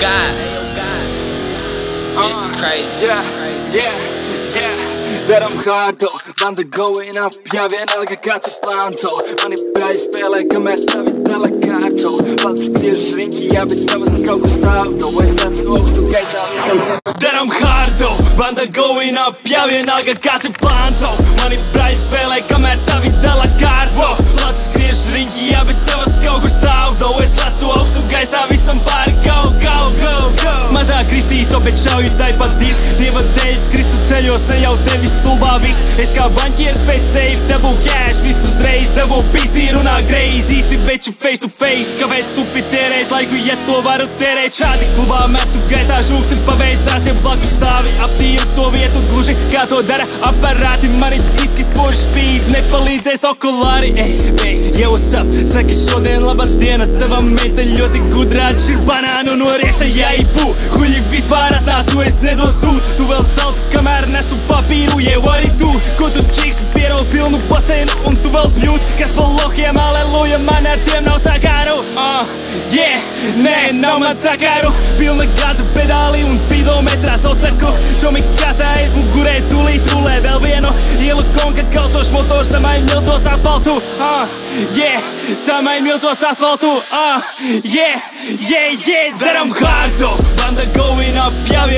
God. Uh, This is crazy. Yeah, yeah, yeah. Daarom ga ik door, want going up, af. Ja, weer elke kat te money price Maar die prijs speel ik met David vitale kaart door. Wat you dit zwinkje? Ja, betaal wat ik ook staan door. Ik toe, Daarom ga ik door, want ik gooien af. Ja, weer elke kat te slaan. Maar speel ik met Bet šauju taipat dirs Dieva dēļ, Kristu ceļos, ne jau tevis stulbā vist. Es kā baņķieris pēc seif, dabū cash, viss uzreiz. Dabū pīstī, runā greiz, īsti veču face to face Kāpēc tupi tērēt laiku, ja to varu tērēt? Šādi klubā metu gaisā žūksti paveicās, ja blakus stāvi Aptīru to vietu. Gluži, kā to dara aparāti Mani diski spoži spīd, nepalīdzēs okulāri. Ej, ej, yo, what's up, saki šodien labas diena Tava meita šir banānu no rieksta jāipu Huļi vispār atnācu, es nedod sūdu Tu vēl celtu, kamēr nesu papīru, yeah, what it do? Ko tu čīksti, pierod pilnu basēnu un tu vēl bļūt Kas pa lohiem, aleluja, man ar tiem nav sakaru uh, Yeah, nē, nav man sakaru Pilna gāza pedāli un spīdometrā sotaku Čomi kāsā esmu gurē, tūlīt rulē vēl konka Dur se ma i mjëllë të së asfaltu uh, Yeah, se ma i mjëllë të së asfaltu uh, Yeah, yeah, yeah, that I'm hard though Banda going up, javi